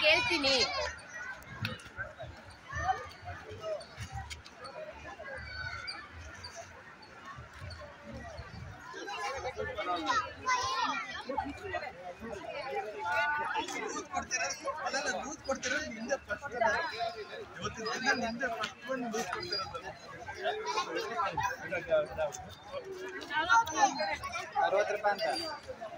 ಕೇಳ್ತೀನಿ. ಅರವತ್ತು ರೂಪಾಯಿ ಅಂತ.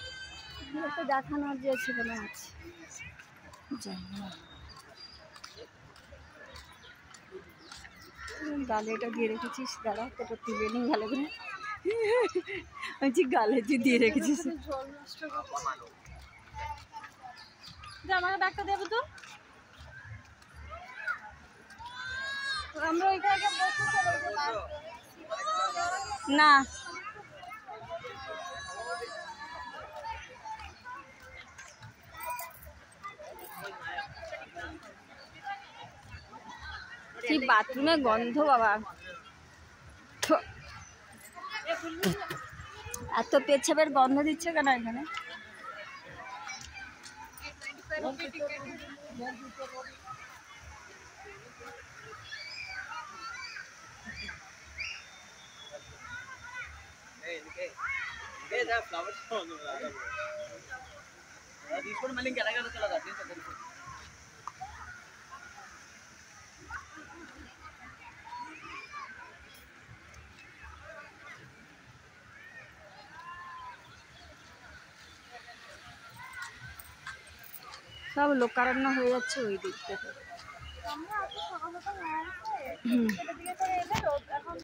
তো দেখানোর যে সেখানে আছে। গালে এটা দিয়ে রেখেছিস, দাঁড়া তোটা তুলে নিই ভালো করে। বলছি গালে তুই দিয়ে রেখেছিস। আমাকে ব্যাগটা দেবো তো আমরা ওইখানে না। কি বাথরুমে গন্ধ বাবা থু। এত পেছাবের গন্ধ দিচ্ছে কেন এখানে తీసుకొని మళ్ళీ ఇంకా ఎలాగ చల్లదా সব লোকারণ্য হয়ে যাচ্ছে ওই দিক থেকে। হুম।